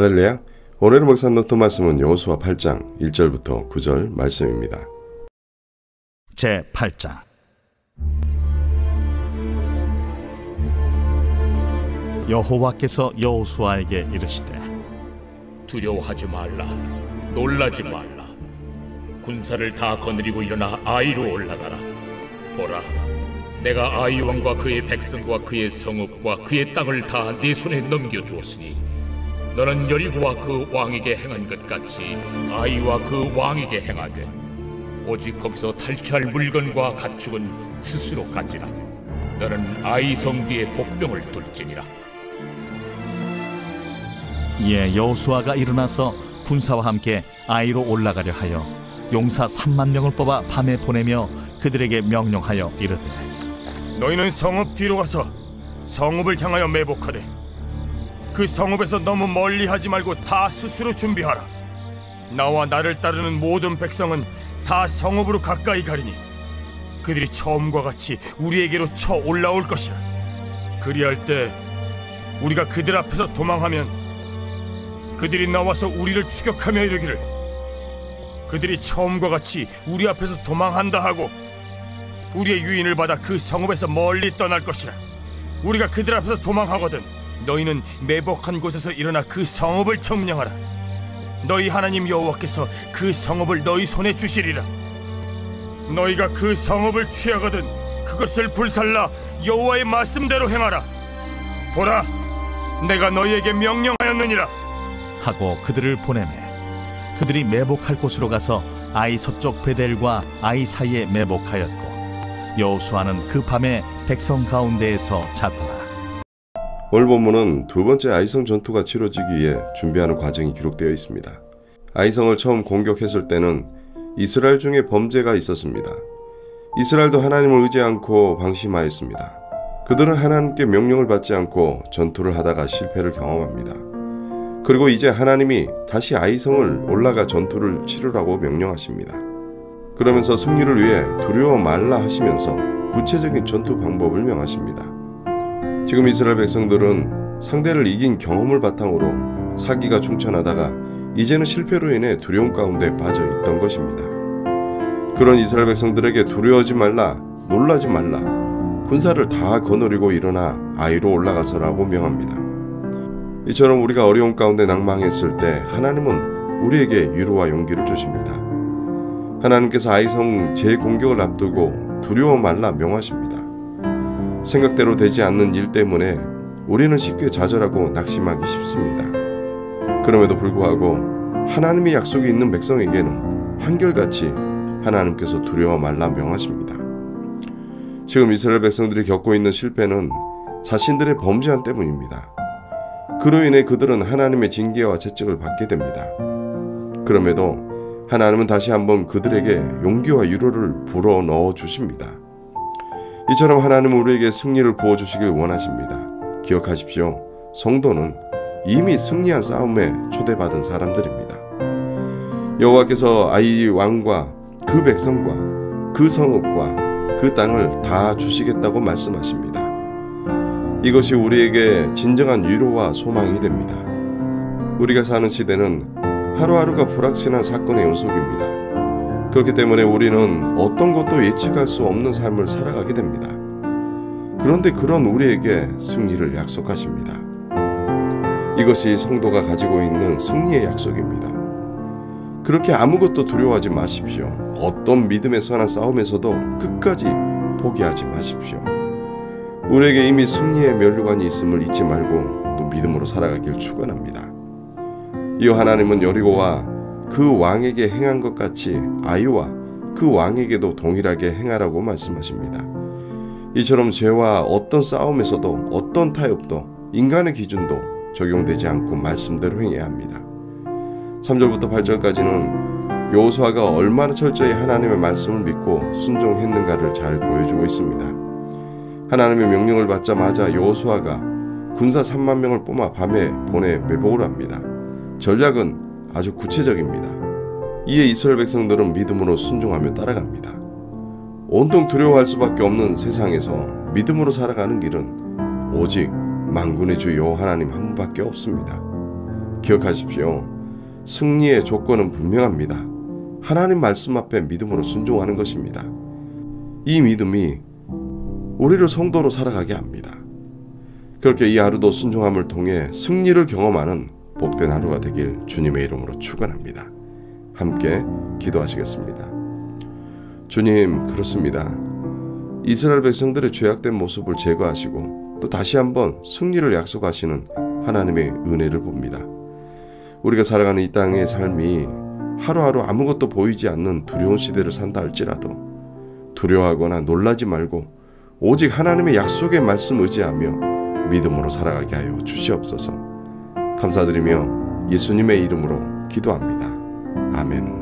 할렐루야. 오늘의 묵상 노트 말씀은 여호수아 8장 1절부터 9절 말씀입니다. 제 8장 여호와께서 여호수아에게 이르시되 두려워하지 말라 놀라지 말라 군사를 다 거느리고 일어나 아이로 올라가라 보라 내가 아이 왕과 그의 백성과 그의 성읍과 그의 땅을 다 네 손에 넘겨 주었으니 너는 여리고와 그 왕에게 행한 것 같이 아이와 그 왕에게 행하되 오직 거기서 탈취할 물건과 가축은 스스로 가지라. 너는 아이 성 뒤에 복병을 둘지니라. 이에 여호수아가 일어나서 군사와 함께 아이로 올라가려 하여 용사 3만 명을 뽑아 밤에 보내며 그들에게 명령하여 이르되 너희는 성읍 뒤로 가서 성읍을 향하여 매복하되 그 성읍에서 너무 멀리 하지 말고 다 스스로 준비하라. 나와 나를 따르는 모든 백성은 다 성읍으로 가까이 가리니 그들이 처음과 같이 우리에게로 쳐 올라올 것이라. 그리할 때 우리가 그들 앞에서 도망하면 그들이 나와서 우리를 추격하며 이르기를 그들이 처음과 같이 우리 앞에서 도망한다 하고 우리의 유인을 받아 그 성읍에서 멀리 떠날 것이라. 우리가 그들 앞에서 도망하거든 너희는 매복한 곳에서 일어나 그 성읍을 청량하라. 너희 하나님 여호와께서 그 성읍을 너희 손에 주시리라. 너희가 그 성읍을 취하거든 그것을 불살라 여호와의 말씀대로 행하라. 보라, 내가 너희에게 명령하였느니라. 하고 그들을 보내매 그들이 매복할 곳으로 가서 아이 서쪽 베델과 아이 사이에 매복하였고 여호수아는 그 밤에 백성 가운데에서 잤더라. 오늘 본문은 두 번째 아이성 전투가 치러지기 위해 준비하는 과정이 기록되어 있습니다. 아이성을 처음 공격했을 때는 이스라엘 중에 범죄가 있었습니다. 이스라엘도 하나님을 의지 않고 방심하였습니다. 그들은 하나님께 명령을 받지 않고 전투를 하다가 실패를 경험합니다. 그리고 이제 하나님이 다시 아이성을 올라가 전투를 치르라고 명령하십니다. 그러면서 승리를 위해 두려워 말라 하시면서 구체적인 전투 방법을 명하십니다. 지금 이스라엘 백성들은 상대를 이긴 경험을 바탕으로 사기가 충천하다가 이제는 실패로 인해 두려움 가운데 빠져 있던 것입니다. 그런 이스라엘 백성들에게 두려워하지 말라, 놀라지 말라, 군사를 다 거느리고 일어나 아이로 올라가서라고 명합니다. 이처럼 우리가 어려운 가운데 낭망했을 때 하나님은 우리에게 위로와 용기를 주십니다. 하나님께서 아이성 재공격을 앞두고 두려워 말라 명하십니다. 생각대로 되지 않는 일 때문에 우리는 쉽게 좌절하고 낙심하기 쉽습니다. 그럼에도 불구하고 하나님의 약속이 있는 백성에게는 한결같이 하나님께서 두려워 말라 명하십니다. 지금 이스라엘 백성들이 겪고 있는 실패는 자신들의 범죄한 때문입니다. 그로 인해 그들은 하나님의 징계와 채찍을 받게 됩니다. 그럼에도 하나님은 다시 한번 그들에게 용기와 위로를 불어 넣어 주십니다. 이처럼 하나님은 우리에게 승리를 부어 주시길 원하십니다. 기억하십시오. 성도는 이미 승리한 싸움에 초대받은 사람들입니다. 여호와께서 아이 왕과 그 백성과 그 성읍과 그 땅을 다 주시겠다고 말씀하십니다. 이것이 우리에게 진정한 위로와 소망이 됩니다. 우리가 사는 시대는 하루하루가 불확실한 사건의 연속입니다. 그렇기 때문에 우리는 어떤 것도 예측할 수 없는 삶을 살아가게 됩니다. 그런데 그런 우리에게 승리를 약속하십니다. 이것이 성도가 가지고 있는 승리의 약속입니다. 그렇게 아무것도 두려워하지 마십시오. 어떤 선한 싸움에서도 끝까지 포기하지 마십시오. 우리에게 이미 승리의 면류관이 있음을 잊지 말고 또 믿음으로 살아가길 축원합니다. 이어 하나님은 여리고와 그 왕에게 행한 것 같이 아이와 그 왕에게도 동일하게 행하라고 말씀하십니다. 이처럼 죄와 어떤 싸움에서도 어떤 타협도 인간의 기준도 적용되지 않고 말씀대로 행해야 합니다. 3절부터 8절까지는 여호수아가 얼마나 철저히 하나님의 말씀을 믿고 순종했는가를 잘 보여주고 있습니다. 하나님의 명령을 받자마자 여호수아가 군사 3만 명을 뽑아 밤에 보내 매복을 합니다. 전략은 아주 구체적입니다. 이에 이스라엘 백성들은 믿음으로 순종하며 따라갑니다. 온통 두려워할 수밖에 없는 세상에서 믿음으로 살아가는 길은 오직 만군의 주 여호와 하나님 한 분밖에 없습니다. 기억하십시오. 승리의 조건은 분명합니다. 하나님 말씀 앞에 믿음으로 순종하는 것입니다. 이 믿음이 우리를 성도로 살아가게 합니다. 그렇게 이 하루도 순종함을 통해 승리를 경험하는 복된 하루가 되길 주님의 이름으로 축원합니다. 함께 기도하시겠습니다. 주님, 그렇습니다. 이스라엘 백성들의 죄악된 모습을 제거하시고 또 다시 한번 승리를 약속하시는 하나님의 은혜를 봅니다. 우리가 살아가는 이 땅의 삶이 하루하루 아무것도 보이지 않는 두려운 시대를 산다 할지라도 두려워하거나 놀라지 말고 오직 하나님의 약속의 말씀 의지하며 믿음으로 살아가게 하여 주시옵소서. 감사드리며 예수님의 이름으로 기도합니다. 아멘.